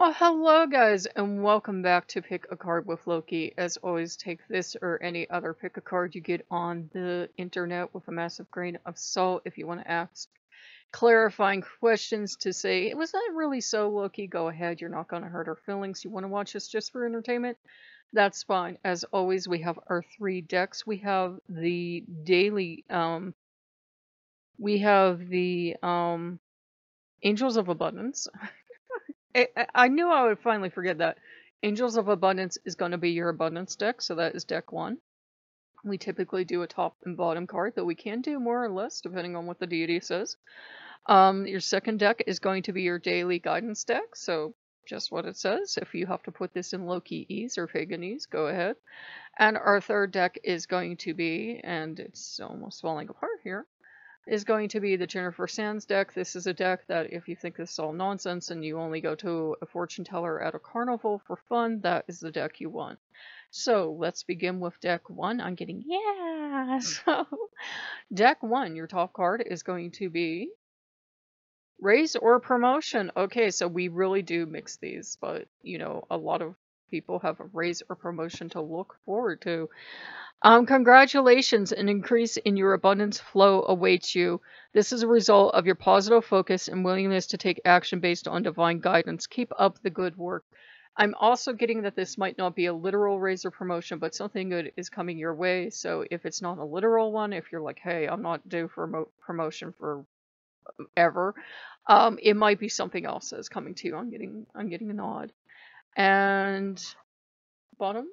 Well, hello guys, and welcome back to Pick a Card with Loki. As always, take this or any other pick a card you get on the internet with a massive grain of salt if you want to ask clarifying questions to say, it was not really so, Loki? Go ahead, you're not going to hurt our feelings. You want to watch this just for entertainment? That's fine. As always, we have our three decks. We have the daily, um, we have the, um, Angels of Abundance. I, knew I would finally forget that. Angels of Abundance is going to be your abundance deck, so that is deck one. We typically do a top and bottom card, though we can do more or less depending on what the deity says. Um, your second deck is going to be your daily guidance deck, so just what it says. If you have to put this in Loki-ese or Paganese, go ahead. And our third deck is going to be, and it's almost falling apart here, is going to be the Jennifer Sands deck. This is a deck that if you think this is all nonsense and you only go to a fortune teller at a carnival for fun, that is the deck you want. So let's begin with deck one. I'm getting, yeah! So deck one, your top card is going to be raise or promotion. Okay, so we really do mix these, but you know, a lot of people have a raise or promotion to look forward to. Um, congratulations, an increase in your abundance flow awaits you. This is a result of your positive focus and willingness to take action based on divine guidance. Keep up the good work. I'm also getting that this might not be a literal raise or promotion, but something good is coming your way. So if it's not a literal one, if you're like, hey, I'm not due for promotion for ever, um, it might be something else that's coming to you. I'm getting, I'm getting a nod. And bottom,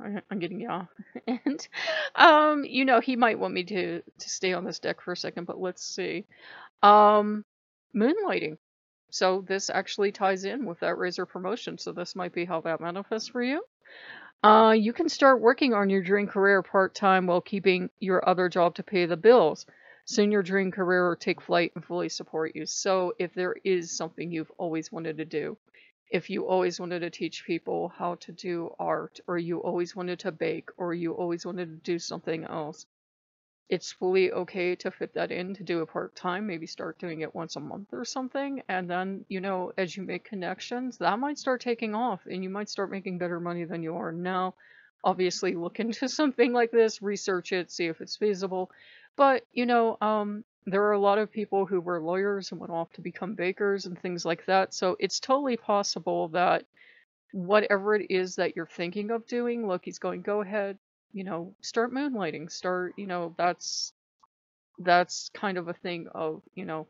I'm getting y'all. and um, you know, he might want me to to stay on this deck for a second, but let's see. Um, moonlighting. So this actually ties in with that razor promotion. So this might be how that manifests for you. Uh, you can start working on your dream career part time while keeping your other job to pay the bills. Soon your dream career will take flight and fully support you. So if there is something you've always wanted to do, if you always wanted to teach people how to do art, or you always wanted to bake, or you always wanted to do something else, it's fully okay to fit that in to do it part time. Maybe start doing it once a month or something. And then, you know, as you make connections, that might start taking off and you might start making better money than you are now. Obviously, look into something like this, research it, see if it's feasible. But, you know, um, there are a lot of people who were lawyers and went off to become bakers and things like that. So it's totally possible that whatever it is that you're thinking of doing, Loki's going, go ahead, you know, start moonlighting. Start, you know, that's that's kind of a thing of, you know,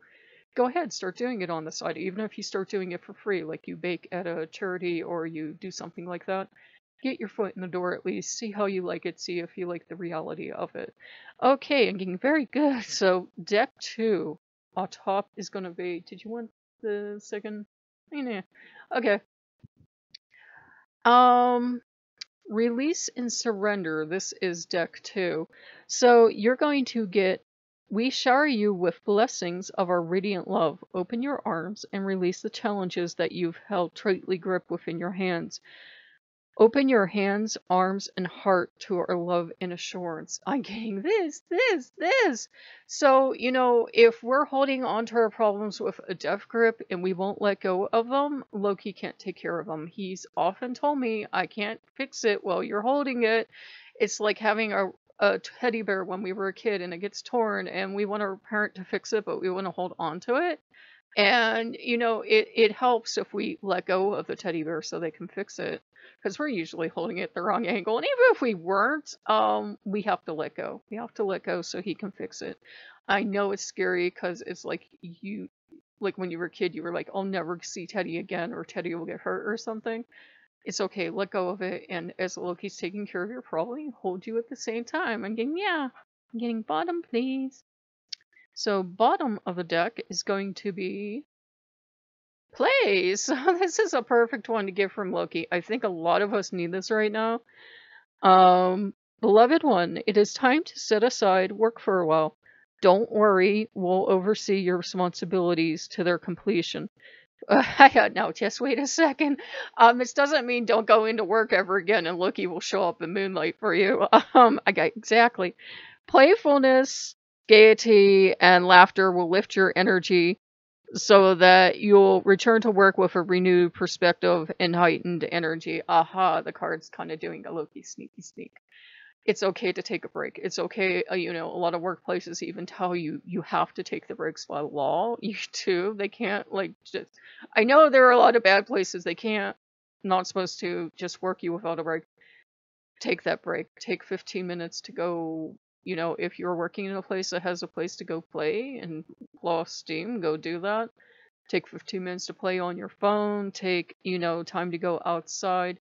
go ahead, start doing it on the side. Even if you start doing it for free, like you bake at a charity or you do something like that, get your foot in the door at least, see how you like it, see if you like the reality of it. Okay, I'm getting very good. So deck two, on top is going to be, did you want the second? Yeah. Okay. Um, release and surrender. This is deck two. So you're going to get we shower you with blessings of our radiant love. Open your arms and release the challenges that you've held tightly gripped within your hands. Open your hands, arms, and heart to our love and assurance. I'm getting this, this, this. So, you know, if we're holding on to our problems with a death grip and we won't let go of them, Loki can't take care of them. He's often told me, I can't fix it while you're holding it. It's like having a, a teddy bear when we were a kid and it gets torn and we want our parent to fix it, but we want to hold on to it. And, you know, it, it helps if we let go of the teddy bear so they can fix it because we're usually holding it the wrong angle. And even if we weren't, um, we have to let go. We have to let go so he can fix it. I know it's scary because it's like you, like when you were a kid, you were like, I'll never see Teddy again or Teddy will get hurt or something. It's okay, let go of it. And as Loki's taking care of your problem, he hold you at the same time. I'm getting, yeah, I'm getting bottom, please. So bottom of the deck is going to be plays. So this is a perfect one to give from Loki. I think a lot of us need this right now. Um, beloved one, it is time to set aside work for a while. Don't worry, we'll oversee your responsibilities to their completion. Uh, no, just wait a second. Um, this doesn't mean don't go into work ever again and Loki will show up in Moonlight for you. Um, I got exactly. Playfulness, Gaiety and laughter will lift your energy. so that you'll return to work with a renewed perspective and heightened energy. Aha, the card's kind of doing a Loki sneaky sneak. It's okay to take a break. It's okay, uh, you know, a lot of workplaces even tell you you have to take the breaks by law. You too. They can't like just I know there are a lot of bad places they can't not supposed to just work you without a break. Take that break. Take 15 minutes to go you know, if you're working in a place that has a place to go play and blow off steam, go do that. Take 15 minutes to play on your phone. Take, you know, time to go outside.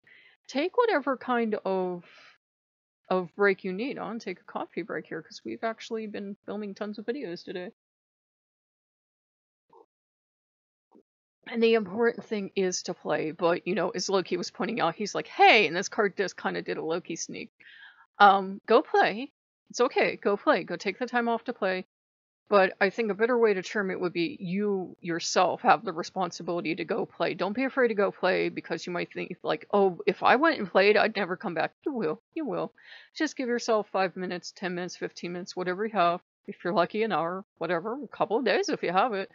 Take whatever kind of of break you need on. Take a coffee break here because we've actually been filming tons of videos today. And the important thing is to play, but you know, as Loki was pointing out, he's like, hey, and this card just kind of did a Loki sneak. Um, go play, it's okay. Go play. Go take the time off to play. But I think a better way to term it would be you yourself have the responsibility to go play. Don't be afraid to go play because you might think like, oh, if I went and played, I'd never come back. You will. You will. Just give yourself five minutes, ten minutes, fifteen minutes, whatever you have. If you're lucky, an hour, whatever, a couple of days if you have it.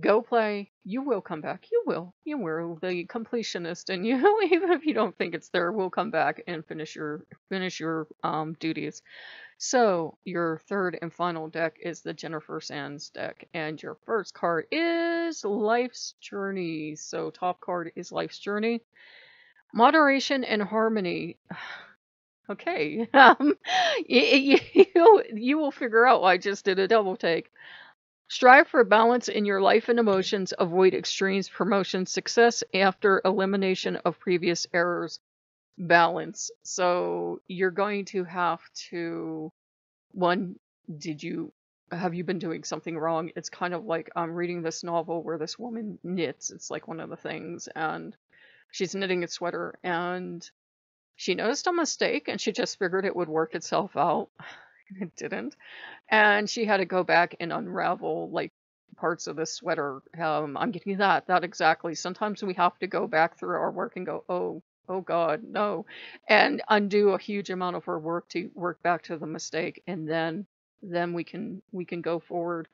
Go play. You will come back. You will. You will. The completionist and you, even if you don't think it's there, will come back and finish your finish your um, duties. So your third and final deck is the Jennifer Sands deck, and your first card is Life's Journey. So top card is Life's Journey. Moderation and Harmony. okay, um, you, you, you will figure out why I just did a double take. Strive for balance in your life and emotions. Avoid extremes. Promotion success after elimination of previous errors. Balance. So you're going to have to, one, did you have you been doing something wrong? It's kind of like I'm reading this novel where this woman knits. It's like one of the things, and she's knitting a sweater, and she noticed a mistake, and she just figured it would work itself out. it didn't. And she had to go back and unravel like parts of the sweater. Um, I'm getting that, that exactly. Sometimes we have to go back through our work and go, oh, oh God, no, and undo a huge amount of her work to work back to the mistake, and then then we can we can go forward.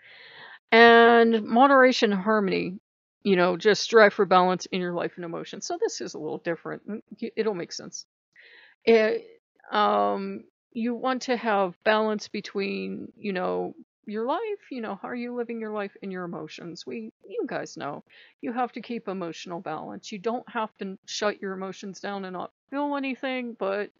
And moderation, harmony, you know, just strive for balance in your life and emotion. So this is a little different. Mm, it'll make sense. It, um, you want to have balance between, you know, your life, you know, how are you living your life and your emotions? We, you guys know, you have to keep emotional balance. You don't have to shut your emotions down and not feel anything, but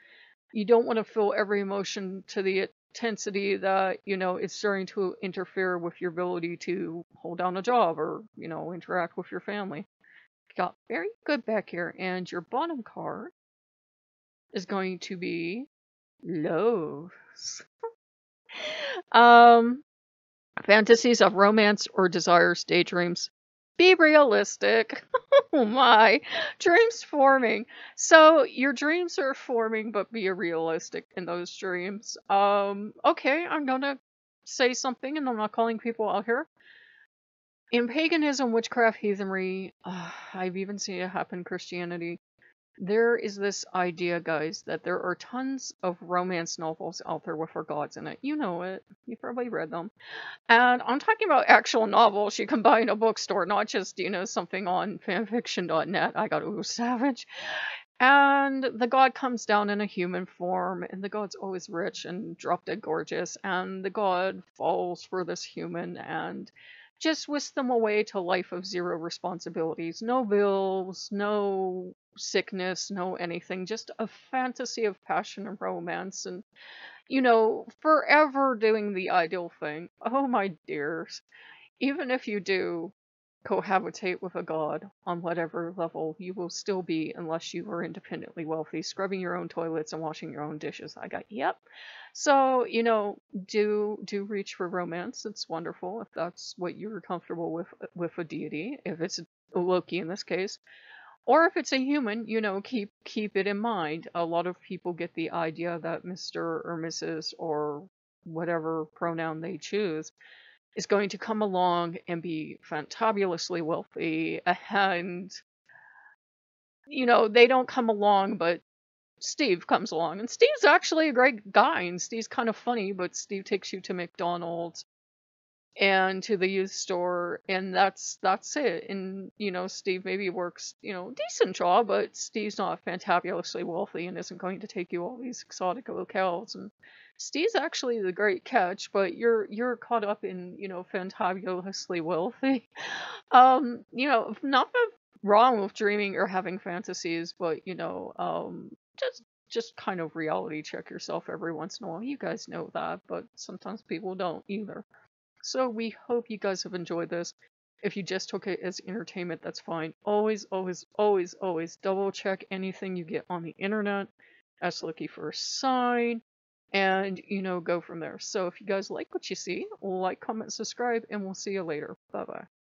you don't want to feel every emotion to the intensity that, you know, it's starting to interfere with your ability to hold down a job or, you know, interact with your family. Got very good back here, and your bottom card is going to be loves. um, fantasies of romance or desires, daydreams. Be realistic. oh my, dreams forming. So your dreams are forming, but be realistic in those dreams. Um, okay, I'm gonna say something, and I'm not calling people out here. In paganism, witchcraft, heathenry, uh, I've even seen it happen Christianity there is this idea, guys, that there are tons of romance novels out there with our gods in it. You know it. You probably read them. And I'm talking about actual novels you can buy in a bookstore, not just, you know, something on fanfiction.net. I got ooh savage. And the god comes down in a human form, and the god's always rich and drop dead gorgeous, and the god falls for this human and just whisk them away to life of zero responsibilities. No bills, no sickness, no anything, just a fantasy of passion and romance and you know, forever doing the ideal thing. Oh my dears. Even if you do cohabitate with a god on whatever level you will still be unless you are independently wealthy, scrubbing your own toilets and washing your own dishes. I got yep. So, you know, do do reach for romance. It's wonderful if that's what you're comfortable with with a deity, if it's Loki in this case. Or if it's a human, you know, keep keep it in mind. A lot of people get the idea that Mr. or Mrs. or whatever pronoun they choose is going to come along and be fantabulously wealthy and you know, they don't come along but Steve comes along. And Steve's actually a great guy and Steve's kind of funny, but Steve takes you to McDonald's and to the youth store and that's that's it. And you know steve maybe works you know decent job but steve's not fantabulously wealthy and isn't going to take you all these exotic locales. And steve's actually the great catch but you're you're caught up in you know fantabulously wealthy. Um you know nothing wrong with dreaming or having fantasies but you know um just just kind of reality check yourself every once in a while. You guys know that but sometimes people don't either so we hope you guys have enjoyed this. If you just took it as entertainment, that's fine. Always, always, always, always double check anything you get on the internet. Ask Loki for a sign. And, you know, go from there. So if you guys like what you see, like, comment, subscribe, and we'll see you later. Bye bye.